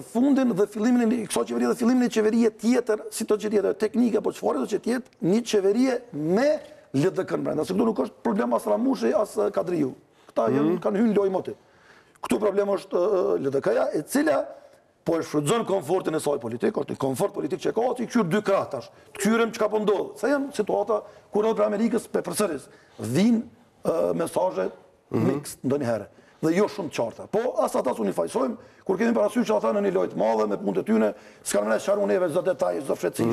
fundin dhe fillimin e kësaj qeverie dhe fillimin e qeverie tjetër, si t'jetë tjetër, teknike apo çfarë do të jetë, një qeverie me LDK-n brenda. Se këtu nuk është problem as Ramushi, as Kadriu. Këta janë mhm. kanë hy n'lojë moti. Këtu problem është LDK-ja, e cila po e shfrytëzon komfortin e saj politik, është një komfort politik që ka, si qyr dy krah tash. Të qyrem çka po ndodh. Se janë situata kur edhe prej Amerikës po përsëris vijnë mesazhe mixed ndonjëherë dhe jo shumë të qarta. Po, as ata s'mun i fajsojmë, kur kemi parasysh që ata në një lojë t'madhe, me punët e tyne, s'kanë me na sqaru neve çdo detaj, çdo fshehtësi, mm